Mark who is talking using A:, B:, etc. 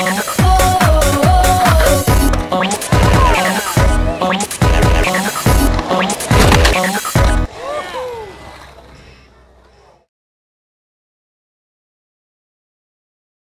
A: Oh.